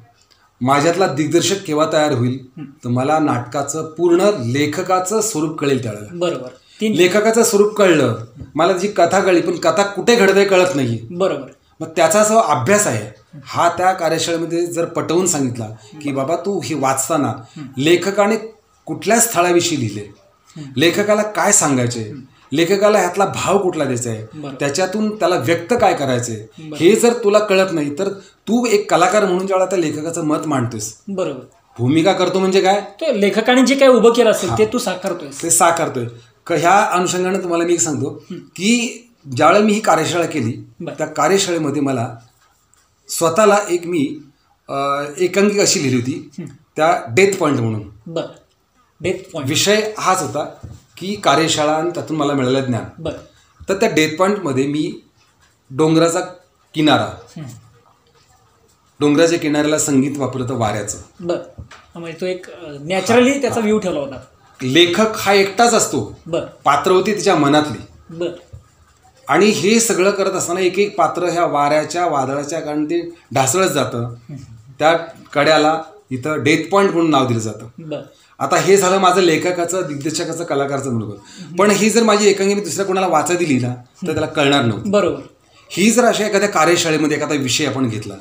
माझ्यातला दिग्दर्शक केव्हा तयार होईल तर मला नाटकाचं पूर्ण लेखकाचं स्वरूप कळेल त्यावेळेला. बरोबर. लेखकाचं स्वरूप कळलं मला जी कथा कळली पण कथा कुठे घडते कळत नाही बरोबर. मग त्याचा जो अभ्यास आहे हा त्या कार्यशाळेमध्ये जर पटवून सांगितला की बाबा तू हे वाचताना लेखकाने कुठल्या स्थळाविषयी लिहिले? लेखकाला काय सांगायचे? लेखकाला ह्यातला भाव कुठला द्यायचा आहे. त्याच्यातून त्याला व्यक्त काय करायचे हे जर तुला कळत नाही तर तू एक कलाकार म्हणून ज्यावेळेला त्या लेखकाचं मत मांडतोस बरोबर. भूमिका करतो म्हणजे काय? तो लेखकाने जे काही उभं केलं असेल ते तू साकारतोय ते साकारतोय. क ह्या अनुषंगाने तुम्हाला मी एक सांगतो की ज्यावेळेला मी ही कार्यशाळा केली. त्या कार्यशाळेमध्ये मला स्वतःला एक मी एकांकिका अशी लिहिली होती त्या डेथ पॉईंट म्हणून. डेथ पॉईंट विषय हाच होता. की कार्यशाळा आणि त्यातून मला मिळालं ज्ञान. बर. तर त्या डेथ पॉईंटमध्ये मी डोंगराचा किनारा डोंगराच्या किनाऱ्याला संगीत वापरलं होतं वाऱ्याचं. बर. म्हणजे तो एक नॅचरली त्याचा व्ह्यू ठेवला होता. लेखक हा एकटाच असतो. बर. पात्र होती तिच्या मनातली. बर. आणि हे सगळं करत असताना एक एक पात्र ह्या वाऱ्याच्या वादळाच्या कारण ते ढासळत जातं. त्या कड्याला इथं डेथ पॉईंट म्हणून नाव दिलं जातं. बर. आता हे झालं माझं लेखकाचं दिग्दर्शकाचं कलाकारचं बरोबर पण ही जर माझी एकांगी मी दुसऱ्या कोणाला वाचा दिली ना तर त्याला कळणार नव्हतं. बरोबर. ही जर अशा एखाद्या कार्यशाळेमध्ये एखादा विषय आपण घेतला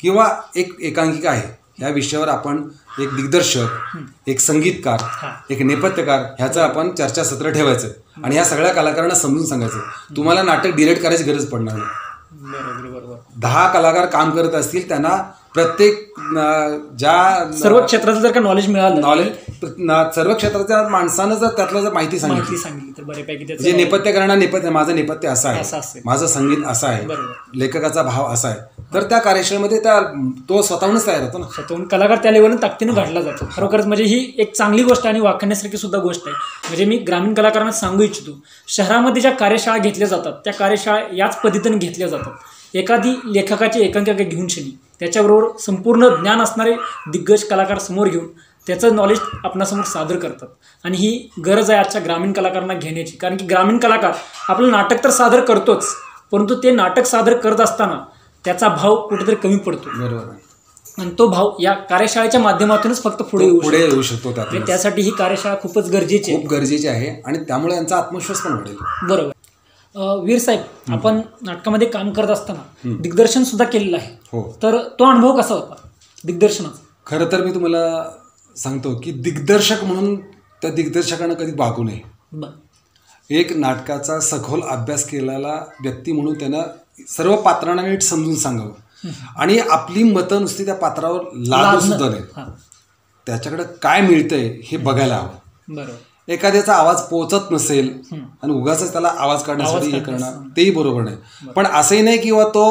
किंवा एक एकांकिका आहे या विषयावर आपण एक दिग्दर्शक एक संगीतकार एक नेपथ्यकार ह्याचं आपण चर्चासत्र ठेवायचं आणि या सगळ्या कलाकारांना समजून सांगायचं. तुम्हाला नाटक डिरेक्ट करायची गरज पडणार नाही. दहा कलाकार काम करत असतील त्यांना प्रत्येक ज्या सर्व क्षेत्राचं जर का नॉलेज मिळालं नॉलेज सर्व क्षेत्राच्या माणसानं जर त्यातलं जर माहिती सांगितली. माहिती सांगितली तर बऱ्यापैकी म्हणजे त्याचं नेपथ्य करणार नेपथ्य माझं नेपथ्य असं आहे. माझं संगीत असं आहे. लेखकाचा भाव असा आहे. तर त्या कार्यशाळेमध्ये त्या तो स्वतःहूनच तयार होतो ना. स्वतःहून कलाकार त्या लेवलनं ताकदीनं घडला जातो. खरोखरच म्हणजे ही एक चांगली गोष्ट आणि वाखण्यासारखी सुद्धा गोष्ट आहे. म्हणजे मी ग्रामीण कलाकारांना सांगू इच्छितो शहरामध्ये ज्या कार्यशाळा घेतल्या जातात त्या कार्यशाळा याच पद्धतीने घेतल्या जातात. एखादी लेखकाची एकांकिका घेऊन शनी त्याच्याबरोबर संपूर्ण ज्ञान असणारे दिग्गज कलाकार समोर घेऊन त्याचं नॉलेज आपणासमोर सादर करतात. आणि ही गरज आहे आजच्या ग्रामीण कलाकारांना घेण्याची. कारण की ग्रामीण कलाकार आपलं नाटक तर सादर करतोच परंतु ते नाटक सादर करत असताना त्याचा भाव कुठेतरी कमी पडतो. बरोबर. आणि तो भाव या कार्यशाळेच्या माध्यमातूच फक्त पुढे पुढे येऊ शकतो त्यासाठी ही कार्यशाळा खूपच गरजेची खूप गरजेचे आहे आणि त्यामुळे यांचा आत्मविश्वास पण वाढेल. बरोबर. वीर साहेब आपण नाटकामध्ये काम करत असताना दिग्दर्शन सुद्धा केलेलं आहे. हो. तर तो अनुभव कसा होता दिग्दर्शनाचा? खरं तर मी तुम्हाला सांगतो की दिग्दर्शक म्हणून त्या दिग्दर्शकानं कधी वागू नये. एक नाटकाचा सखोल अभ्यास केलेला व्यक्ती म्हणून त्यानं सर्व पात्रांना नीट समजून सांगावं. आणि आपली मतं नुसती त्या पात्रावर लागू सुद्धा नाही त्याच्याकडे काय मिळतंय हे बघायला हवं. बरोबर. एखाद्याचा आवाज पोचत नसेल. आणि उगाच त्याला आवाज काढण्यासाठी हे करणं तेही बरोबर नाही. पण असंही नाही किंवा तो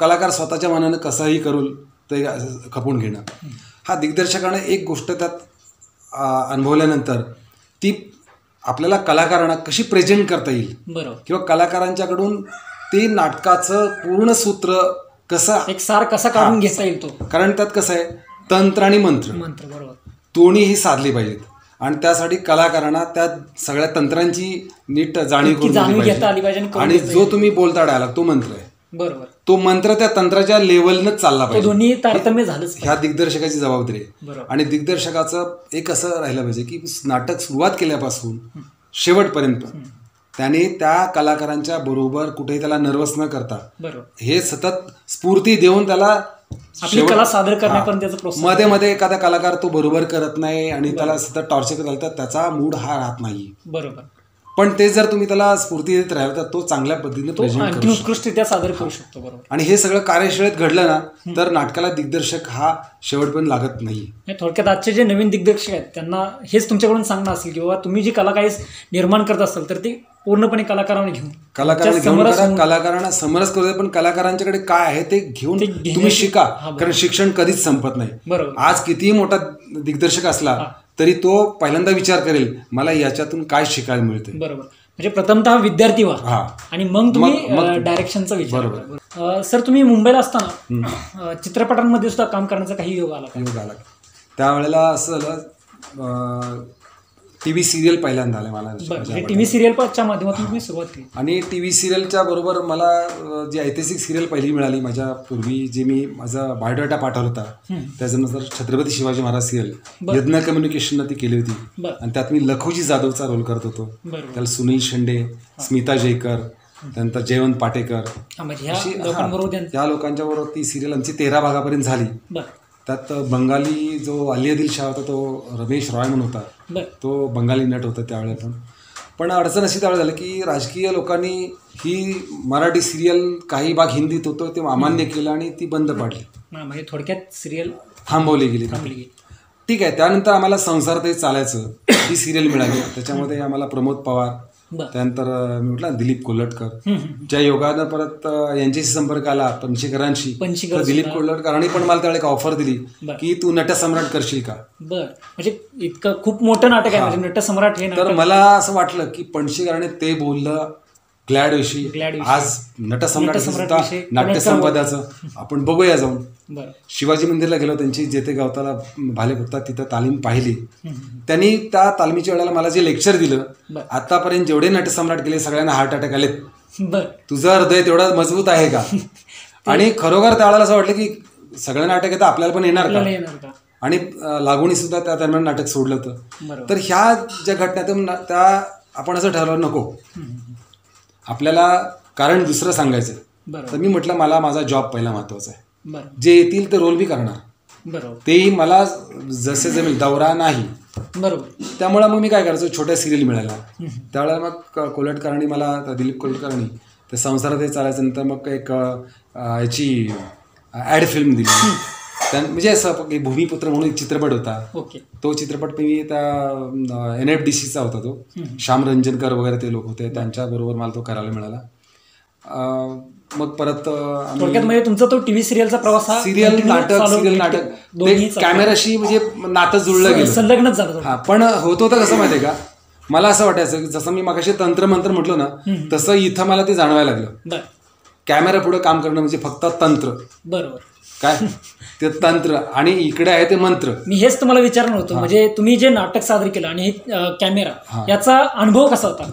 कलाकार स्वतःच्या मनानं कसंही करून ते खपून घेणं हा दिग्दर्शकानं एक गोष्ट त्यात अनुभवल्यानंतर ती आपल्याला कलाकारांना कशी प्रेझेंट करता येईल? बरोबर. किंवा कलाकारांच्याकडून ते नाटकाचं पूर्ण सूत्र कसं एक सार कसा काढून घेता येईल तो? कारण त्यात कसं आहे तंत्र आणि मंत्र. मंत्र बरोबर. दोन्हीही साधली पाहिजेत. आणि त्यासाठी कलाकारांना त्या सगळ्या तंत्रांची नीट जाणीव करून जाणीव दिली घेता आली पाहिजे आणि जो तुम्ही बोलता डायलॉग तो मंत्र आहे. बरोबर. तो मंत्र त्या तंत्राच्या लेवलनच चालला तो पाहिजे. दोन्ही तारतम्य झालंच ह्या दिग्दर्शकाची जबाबदारी आहे. आणि दिग्दर्शकाचं एक असं राहिलं पाहिजे की नाटक सुरुवात केल्यापासून शेवटपर्यंत त्याने त्या कलाकारांच्या बरोबर कुठेही त्याला नर्वस न करता हे सतत स्फूर्ती देऊन त्याला आपली कला सादर करण्यापर्यंत त्याचं मध्ये मध्ये एखादा कलाकार तो बरोबर करत नाही आणि त्याला सतत टॉर्चर तर त्याचा मूड हा राहत नाही. बरोबर. पण ते जर तुम्ही त्याला स्फूर्ती देत राहिला तर तो चांगल्या पद्धतीने तो आणखी उत्कृष्टरित्या सादर करू शकतो बरोबर. आणि हे सगळं कार्यशाळेत घडलं ना तर नाटकाला दिग्दर्शक हा शेवटपर्यंत लागत नाही थोडक्यात आजचे जे नवीन दिग्दर्शक आहेत त्यांना हेच तुमच्याकडून सांगणं असेल की बाबा तुम्ही जी कला काही निर्माण करत असाल तर ती पूर्णपणे कलाकारांना घेऊन कलाकारांना घेऊन कलाकारांना समरस करू पण कलाकारांच्याकडे काय आहे ते घेऊन तुम्ही शिका. कारण शिक्षण कधीच संपत नाही. बरोबर. आज कितीही मोठा दिग्दर्शक असला तरी तो पहिल्यांदा विचार करेल मला याच्यातून काय शिकायला मिळते बरोबर. म्हणजे प्रथमतः विद्यार्थी व्हा हा. आणि मग तुम्ही डायरेक्शनचा विचार. बरोबर. सर तुम्ही मुंबईला असताना चित्रपटांमध्ये सुद्धा काम करण्याचा काही योग आला योग आला. त्यावेळेला असं झालं टी व्ही सिरियल पहिल्यांदा आले मला म्हणजे टीव्ही सिरियलच्या माध्यमातून तुम्ही सुरुवात केली. आणि टी व्ही सिरियलच्या बरोबर मला जी ऐतिहासिक सिरियल पहिली मिळाली माझ्या पूर्वी जे मी माझा बायोडाटा पाठवला होता. त्याच्यानंतर छत्रपती शिवाजी महाराज सिरियल. यज्ञ कम्युनिकेशननं ती केली होती. आणि त्यात मी लखुजी जाधवचा रोल करत होतो. त्याला सुनील शेंडे स्मिता जयकर त्यानंतर जयवंत पाटेकर. हा म्हणजे ह्या अशी- लोकांबरोबर हा, त्यांचं या लोकांच्या बरोबर ती सिरियल आमची तेरा भागापर्यंत झाली. त्यात बंगाली जो अली आदिल शाह होता तो रमेश रॉय म्हणून होता. तो बंगाली नट होता त्यावेळेला पण पण अडचण अशी त्यावेळेला झाली की राजकीय लोकांनी ही मराठी सिरियल काही भाग हिंदीत होतो ते अमान्य केलं आणि ती बंद पाडली. म्हणजे थोडक्यात सिरियल थांबवली गेली. थांबली गेली. ठीक आहे त्यानंतर आम्हाला संसार ते चालायचं. ही सिरियल मिळाली. त्याच्यामध्ये आम्हाला प्रमोद पवार बरं. त्यानंतर अं, मी म्हटलं ना, दिलीप कोल्हटकर. हम्म. ज्या योगानं परत अं, यांच्याशी संपर्क आला पंचेकरांशी पंचीकर तर दिलीप सुद्धा. कोल्हटकरांनी पण मला त्यावेळी एक ऑफर दिली बरं. की तू नटसम्राट करशील का? बर. म्हणजे इतकं खूप मोठं नाटक आहे म्हणजे नटसम्राट हे तर नाटक मला असं वाटलं की पणशीकराने ते बोललं ग्लॅड विषयी. ग्लॅड विषयी. आज नटसम्राट नटसम्राट सुद्धा विषयी. नाट्य संपदाचं आपण बघूया जाऊन. शिवाजी मंदिरला गेलो त्यांची जेथे गावताला भाले होता तिथं तालीम पाहिली. त्यांनी त्या तालमीच्या वेळेला मला जे लेक्चर दिलं. आतापर्यंत जेवढे नटसम्राट गेले सगळ्यांना हार्ट अटॅक आलेत. तुझं हृदय तेवढा मजबूत आहे का? आणि खरोखर त्यावेळेला असं वाटलं की सगळ्या नाटक येतं आपल्याला पण येणार का? आणि अं, लागूनही सुद्धा त्या दरम्यान नाटक सोडलं होतं. तर ह्या ज्या घटनातून त्या आपण असं ठरवलं नको. आपल्याला कारण दुसरं सांगायचं तर मी म्हटलं मला माझा जॉब पहिला महत्त्वाचा आहे. जे येतील ते रोल बी करणार. बरोबर. तेही मला जसे जमेल दौरा नाही. बरोबर. त्यामुळे मग मी काय करायचो छोट्या सिरियल मिळाल्या. त्यावेळेला मग क- कोल्हटकरांनी मला दिलीप कोल्हटकरांनी ते संसारात हे चालायचं नंतर मग एक अं, याची ॲड फिल्म दिली. त्या म्हणजे असं की भूमिपुत्र म्हणून एक चित्रपट होता. ओके. तो चित्रपट मी त्या एन एफ डी सीचा होता तो. हम्म. श्याम रंजनकर वगैरे ते लोक होते त्यांच्याबरोबर मला तो करायला मिळाला. अं, मग परत थोडक्यात म्हणजे तुमचा तो टीव्ही सिरियलचा प्रवास हा सिरियल नाटक सिरियल नाटक. कॅमेराशी म्हणजे नातं जुळलं गेलं. संलग्नच झालं. हा पण होत होतं कसं माहितीये का? मला असं वाटायचं की जसं मी मागाशी तंत्र मंत्र म्हटलो ना. तसं इथं मला ते जाणवायला लागलं. कॅमेरा पुढे काम करणं म्हणजे फक्त तंत्र. बरोबर. काय? ते तंत्र आणि इकडे आहे ते मंत्र. मी हेच तुम्हाला विचारणार होतो. म्हणजे तुम्ही जे नाटक सादर केलं आणि हे कॅमेरा याचा अनुभव कसा होता?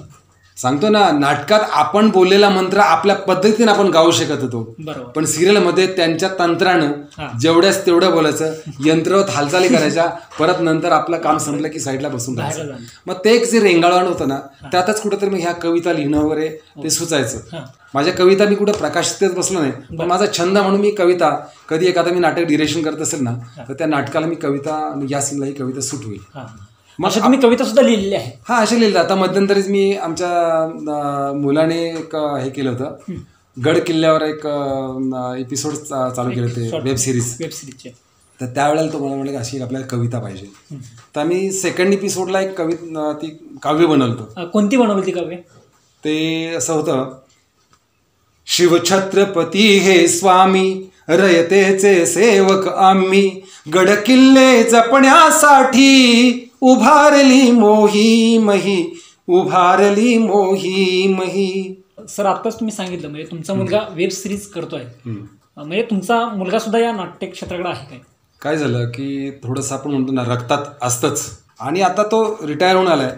सांगतो ना नाटकात आपण बोललेला मंत्र आपल्या पद्धतीने आपण गाऊ शकत होतो. पण सिरियलमध्ये त्यांच्या तंत्रानं. जेवढ्याच तेवढं बोलायचं यंत्रवत हालचाली करायच्या परत नंतर आपलं काम संपलं की साईडला बसून राहायचं. मग ते एक जे रेंगाळवण होतं ना त्यातच कुठेतरी मग ह्या कविता लिहिणं वगैरे ते सुचायचं. हा. माझ्या कविता मी कुठे प्रकाशितच बसलो नाही पण माझा छंद म्हणून मी कविता कधी एखादा मी नाटक डिरेक्शन करत असेल ना तर त्या नाटकाला मी कविता या सीनला ही कविता सूट होईल. मग अशा तुम्ही कविता सुद्धा लिहिलेली आहे हा असे लिहिलं आता मध्यंतरीच मी आमच्या मुलाने एक हे केलं होतं. गड किल्ल्यावर एक एपिसोड चालू केले होते वेब सिरीज वेब सिरीजचे तर त्यावेळेला तो मला म्हणलं की अशी आपल्याला कविता पाहिजे. तर आम्ही सेकंड एपिसोडला एक कवि ती काव्य बनवलं अ, कोणती बनवली ती काव्य? ते असं होतं. शिवछत्रपती हे स्वामी रयतेचे सेवक आम्ही. गडकिल्ले जपण्यासाठी उभारली मोही मही उभारली मोही मही सर आत्ताच तुम्ही सांगितलं म्हणजे तुमचा मुलगा वेब सिरीज करतोय. म्हणजे तुमचा मुलगा सुद्धा या नाट्य क्षेत्राकडे आहे काय? काय झालं की थोडंसं आपण म्हणतो ना रक्तात असतंच. आणि आता तो रिटायर होऊन आलाय.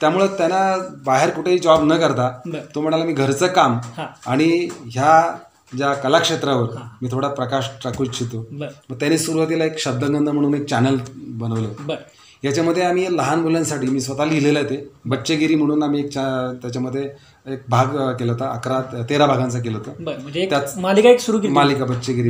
त्यामुळं त्यांना बाहेर कुठेही जॉब न करता तो म्हणाला मी घरचं काम आणि ह्या ज्या कलाक्षेत्रावर मी थोडा प्रकाश टाकू इच्छितो. मग त्याने सुरुवातीला एक शब्दगंध म्हणून एक चॅनल बनवलं. याच्यामध्ये आम्ही लहान मुलांसाठी मी स्वतः लिहिलेलं आहे ते बच्चेगिरी म्हणून आम्ही एक चा- त्याच्यामध्ये एक भाग केला होता अकरा तेरा भागांचा केलं होतं. म्हणजे त्याच- मालिका एक सुरू केली. मालिका बच्चेगिरी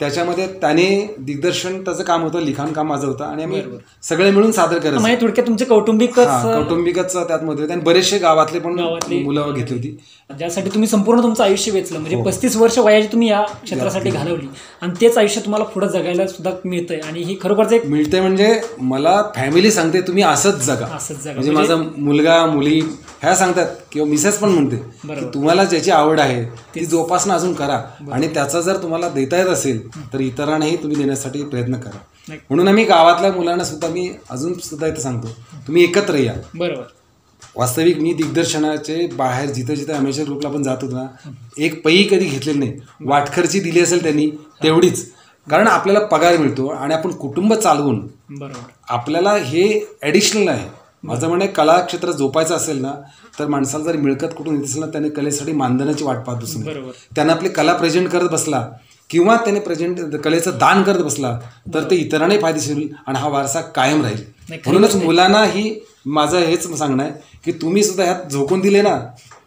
त्याच्यामध्ये त्याने दिग्दर्शन त्याचं काम होतं लिखाण काम माझं होतं आणि आम्ही. सगळे मिळून सादर करायचं म्हणजे थोडक्यात तुमचे कौटुंबिकच कौटुंबिकच त्यात मध्ये होते. आणि बरेचसे गावातले पण मुलं घेतली होती. ज्यासाठी तुम्ही संपूर्ण तुमचं आयुष्य वेचलं म्हणजे पस्तीस वर्ष वयाची तुम्ही या क्षेत्रासाठी घालवली. आणि तेच आयुष्य तुम्हाला पुढे जगायला सुद्धा मिळतंय. आणि ही खरोखरच एक मिळते म्हणजे मला फॅमिली सांगते तुम्ही असंच जगा. असंच जगा. म्हणजे माझा मुलगा मुली ह्या सांगतात किंवा मिसेस पण म्हणते. तुम्हाला ज्याची आवड आहे ती जोपासना अजून करा. आणि त्याचा जर तुम्हाला देता येत असेल तर इतरांनाही तुम्ही देण्यासाठी प्रयत्न करा. म्हणून आम्ही गावातल्या मुलांना सुद्धा मी अजून सुद्धा इथं सांगतो तुम्ही एकत्र या. बरोबर. वास्तविक मी दिग्दर्शनाचे बाहेर जिथं जिथं अमेचर ग्रुपला पण जात होतो ना एक पई कधी घेतलेली नाही. वाटखर्ची दिली असेल त्यांनी तेवढीच. कारण आपल्याला पगार मिळतो आणि आपण कुटुंब चालवून बरोबर. आपल्याला हे ॲडिशनल आहे. माझं म्हणणं आहे, कला क्षेत्र जोपायचं असेल ना तर माणसाला जर मिळकत कुठून येत असेल ना त्याने कलेसाठी मानधनाची वाट पाहत बसून. बरोबर. त्यानं आपली कला प्रेझेंट करत बसला किंवा त्याने प्रेझेंट कलेचं दान करत बसला तर ते इतरांनाही फायदेशीर होईल आणि हा वारसा कायम राहील. म्हणूनच मुलांना ही माझं हेच सांगणं आहे की तुम्ही सुद्धा ह्यात झोकून दिले ना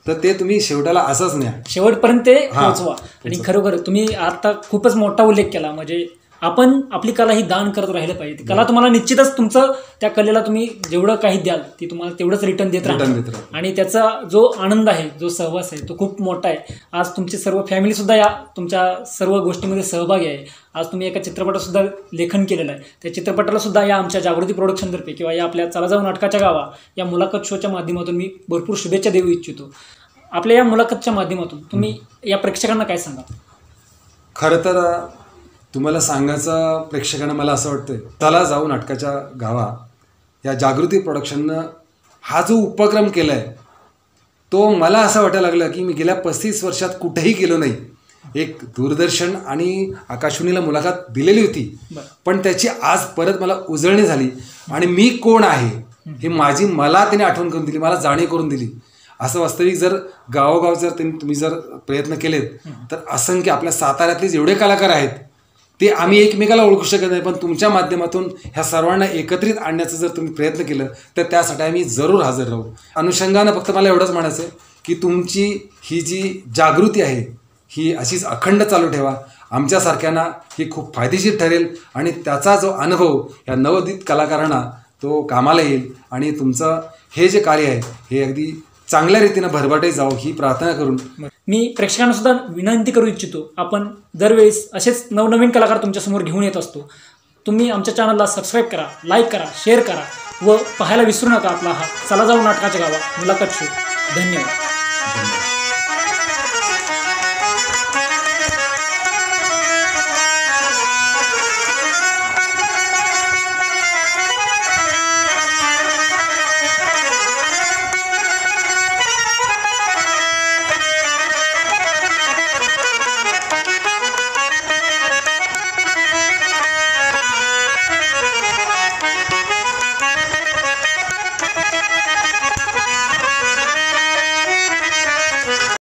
तर ते तुम्ही शेवटाला असंच न्या. शेवटपर्यंत ते पोहोचवा. आणि खरोखर तुम्ही आता खूपच मोठा उल्लेख केला म्हणजे आपण आपली कला ही दान करत राहिलं पाहिजे. कला तुम्हाला निश्चितच तुमचं त्या कलेला तुम्ही जेवढं काही द्याल ती तुम्हाला तेवढंच रिटर्न देत राहणार. आणि त्याचा जो आनंद आहे जो सहवास आहे तो खूप मोठा आहे. आज तुमची सर्व फॅमिली सुद्धा या तुमच्या सर्व गोष्टीमध्ये सहभागी आहे. आज तुम्ही एका चित्रपटात सुद्धा लेखन केलेलं आहे. त्या चित्रपटाला सुद्धा या आमच्या जागृती प्रोडक्शनतर्फे किंवा या आपल्या चला जाऊ नाटकाच्या गावा या मुलाखत शोच्या माध्यमातून मी भरपूर शुभेच्छा देऊ इच्छितो. आपल्या या मुलाखतच्या माध्यमातून तुम्ही या प्रेक्षकांना काय सांगा खरं तर तुम्हाला सांगायचं प्रेक्षकांना मला असं वाटतंय चला जाऊ नाटकाच्या गावा. या जागृती प्रोडक्शननं हा जो उपक्रम केला आहे तो मला असं वाटायला लागलं की मी गेल्या पस्तीस वर्षात कुठेही गेलो नाही. एक दूरदर्शन आणि आकाशवाणीला मुलाखत दिलेली होती. पण त्याची आज परत मला उजळणी झाली. आणि मी कोण आहे हे माझी मला त्याने आठवण करून दिली मला जाणीव करून दिली. असं वास्तविक जर गावोगाव जर त्यांनी तुम्ही जर प्रयत्न केलेत तर असंख्य आपल्या साताऱ्यातले जेवढे कलाकार आहेत ते आम्ही एकमेकाला ओळखू शकत नाही पण तुमच्या माध्यमातून ह्या सर्वांना एकत्रित आणण्याचं जर तुम्ही प्रयत्न केलं तर त्यासाठी आम्ही जरूर हजर राहू. अनुषंगानं फक्त मला एवढंच म्हणायचं आहे की तुमची ही जी जागृती आहे ही अशीच अखंड चालू ठेवा. आमच्यासारख्यांना ही खूप फायदेशीर ठरेल आणि त्याचा जो अनुभव या नवोदित कलाकारांना तो कामाला येईल आणि तुमचं हे जे कार्य आहे हे अगदी चांगल्या रीतीनं भरभाटे जाऊ ही प्रार्थना करून मी प्रेक्षकांना सुद्धा विनंती करू इच्छितो आपण दरवेळेस असेच नवनवीन कलाकार तुमच्यासमोर घेऊन येत असतो. तुम्ही आमच्या चॅनलला सबस्क्राईब करा लाईक करा शेअर करा व पाहायला विसरू नका आपला हा चला जाऊ नाटकाच्या गावा मुलाखत शो धन्यवाद धन्यवाद.